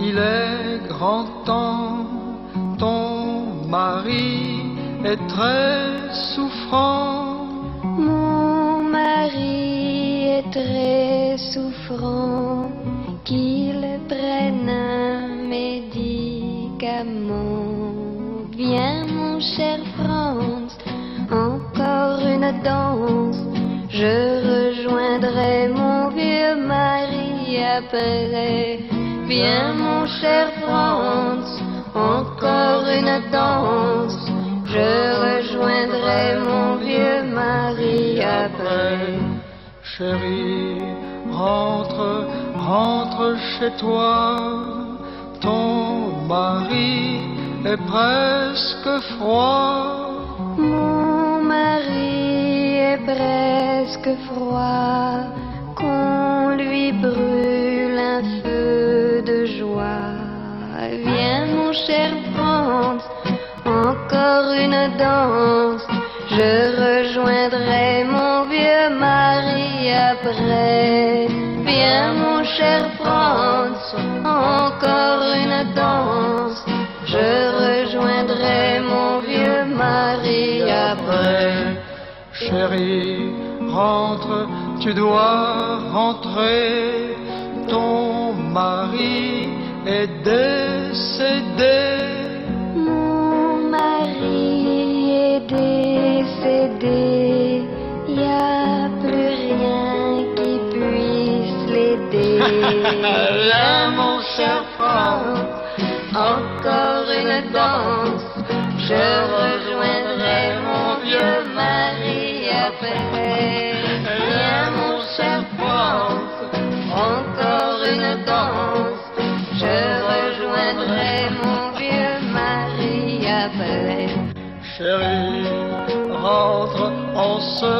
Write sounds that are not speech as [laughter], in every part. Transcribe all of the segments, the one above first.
il est grand temps. Ton mari est très souffrant. Mon mari est très souffrant, qu'il prenne un médicament. Viens mon cher Franz, encore une danse. Je rejoindrai mon vieux mari après. Viens mon cher Franz, encore une danse. Je rejoindrai mon vieux mari après. Chérie, rentre, rentre chez toi. Ton mari est presque froid. Mon mari est presque froid, Chérie, rentre, tu dois rentrer. Ton mari est décédé. Mon mari est décédé, y a plus rien qui puisse l'aider. [laughs] Viens, mon cher Franz, encore une danse, je Chérie, rentre en ce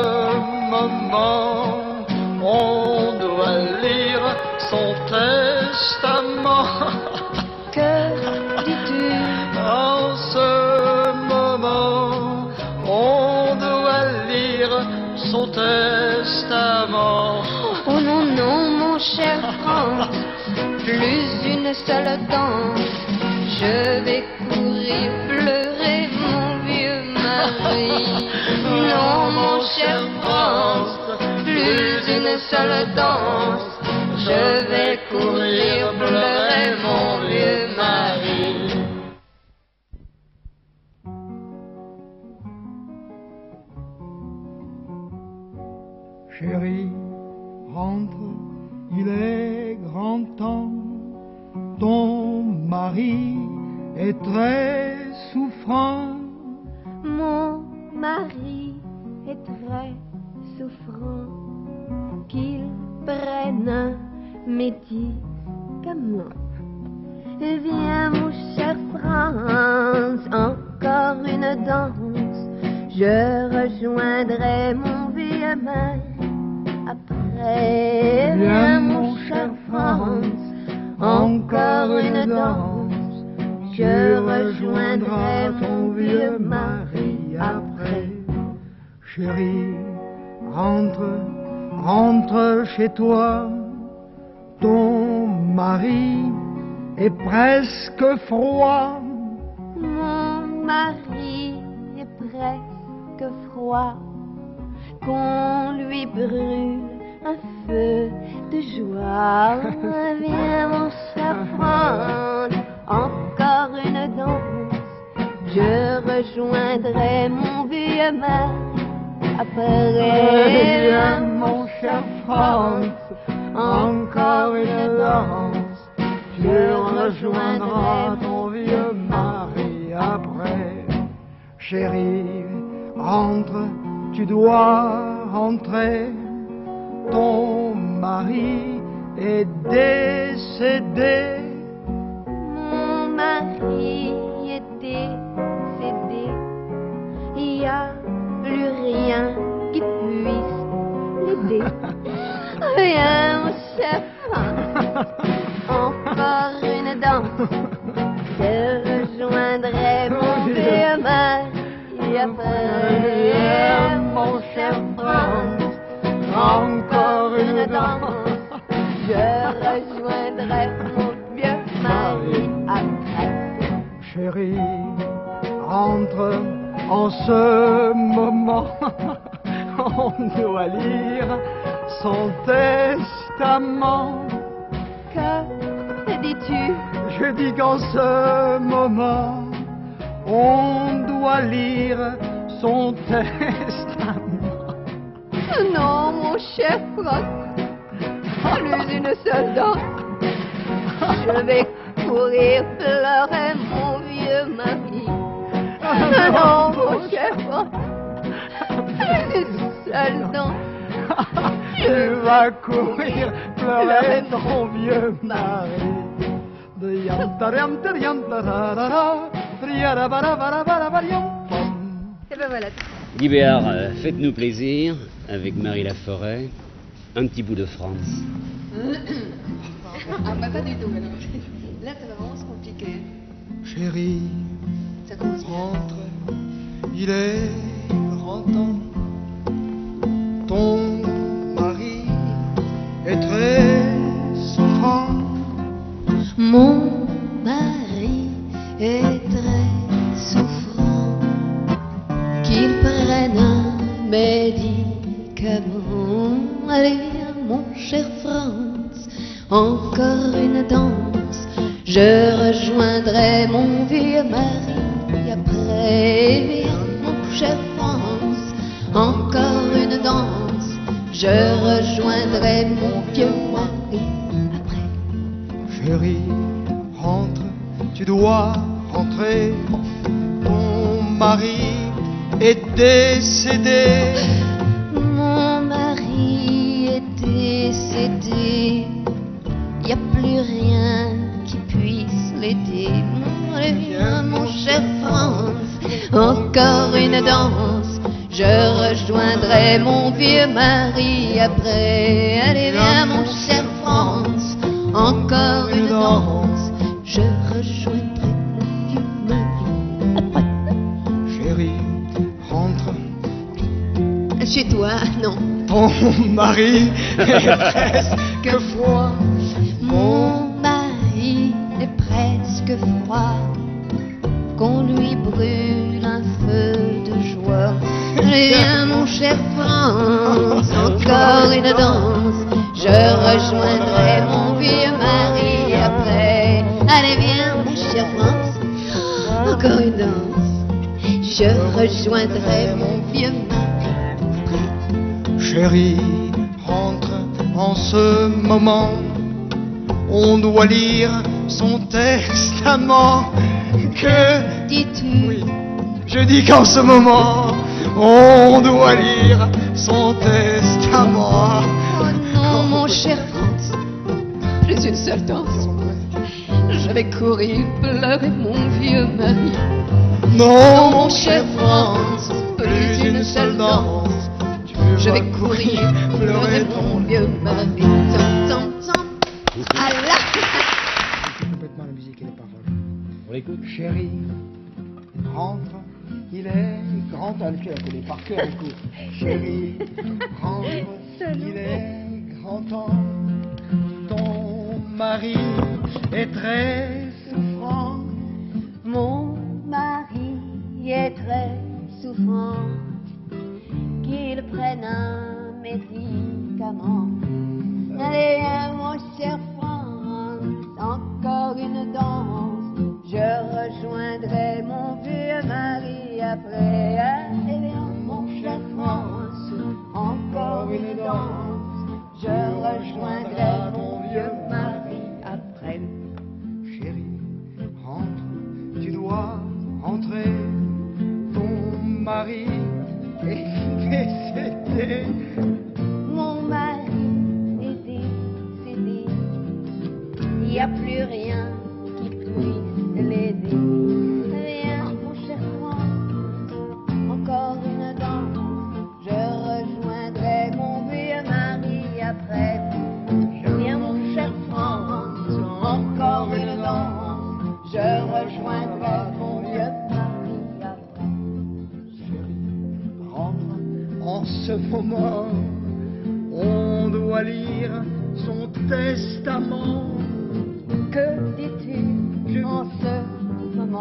moment. Oh non, non, mon cher Franz, plus une seule danse. Je vais courir pleurer mon vieux mari. Non, mon cher Franz, plus une seule danse. Je vais courir pleurer mon vieux Chérie, rentre, il est grand temps. Ton mari est très souffrant. Mon mari est très souffrant, qu'il prenne un médicament. Viens mon cher Franz, encore une danse, je rejoindrai mon vieux. Viens mon cher Franz, encore une danse, je rejoindrai mon vieux mari après. Chérie, rentre, rentre chez toi. Ton mari est presque froid. Mon mari est presque froid, qu'on lui brûle un feu de joie. Viens mon cher Franz, encore une danse, je rejoindrai mon vieux mari après. Viens, mon cher Franz, encore une danse. Tu rejoindras ton vieux mari après. Chérie, rentre, tu dois rentrer. Ton mari est décédé. Mon mari est décédé, il n'y a plus rien qui puisse l'aider. Viens, mon cher Franz, encore une danse. Je rejoindrai mon [laughs] vieux mari après. Mon cher Chérie, rentre en ce moment. [laughs] On doit lire son testament. Que dis-tu? Je dis qu'en ce moment, on doit lire son [laughs] testament. Non, mon cher Franck plus une seule dent. Je vais courir pleurer mon vieux mari. Non, mon cher Franck, plus une seule dent. Tu vas courir pleurer ton vieux mari. Et ben voilà. Guy Béard, euh, faites-nous plaisir avec Marie Laforêt, un petit bout de France. [coughs] Ah bah pas du tout alors. Là ça va vraiment se compliquer. Chérie, Ça commence rentre, il est grand temps. Ton mari est très souffrant. Mon mari est très souffrant, qu'il prenne un médicament. Allez, mon cher France, encore une danse. Je rejoindrai mon vieux mari après. Viens, mon cher France, encore une danse. Je rejoindrai mon vieux mari après. Chérie, rentre, tu dois rentrer. Ton mari est décédé. Puisse l'aider. Allez, viens, mon cher France, encore une danse. Je rejoindrai mon vieux mari après. Allez, viens, mon cher France, encore une danse. Je rejoindrai mon vieux mari après. Chérie, rentre, Chez toi, non. ton mari est [laughs] presque une danse, je rejoindrai mon vieux mari après. Allez viens mon cher France, encore une danse, je rejoindrai mon vieux mari. Chérie, rentre en ce moment. On doit lire son testament. Que Dis-tu? Oui, je dis qu'en ce moment, on doit lire son testament. Oh non, mon cher France, plus une seule danse. Je vais courir pleurer mon vieux mari. Non, mon cher France, plus une seule danse. Je vais courir pleurer mon vieux mari. Tant, tant, tant. Ah là complètement la musique et les paroles. On l'écoute Chérie, rentre, il est grand temps. Tu la connais par cœur, écoute. [laughs] Chérie, rentre, il est grand temps. Ton mari est très souffrant. Mon mari est très souffrant. Qu'il prenne un médicament. Dois rentrer. Ton mari est décédé. Mon mari est décédé. Il n'y a plus rien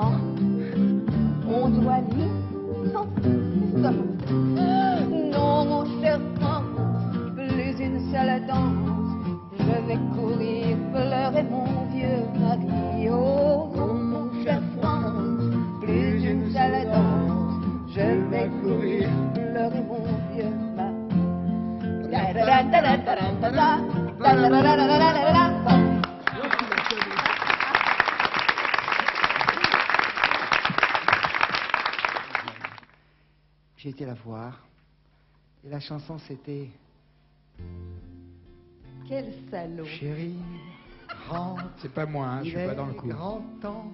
On doit sans Non, mon cher France, plus une seule danse. Je vais courir pleurer mon vieux mari. Oh, mon cher France, plus une seule danse. Je vais courir pleurer mon vieux mari. J'ai été la voir. Et la chanson, c'était Quel salaud. Chérie, rentre. C'est pas moi, hein, je il suis pas est dans le coup. grand temps.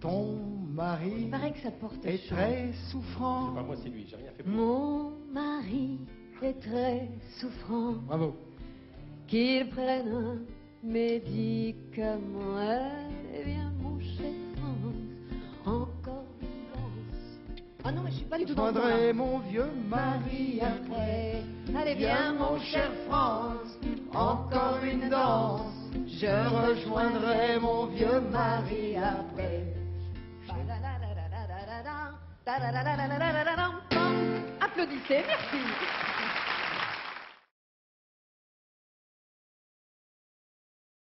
Ton mari Il paraît que ça porte est chance. très souffrant. moi, c'est lui, j'ai rien fait pour Mon mari est très souffrant, Bravo. qu'il prenne un médicament. Ah non, mais je suis pas du tout dans le prendrai temps, mon vieux mari après. Allez, viens, mon cher France, encore une danse. Je rejoindrai mon vieux mari après. Applaudissez, merci.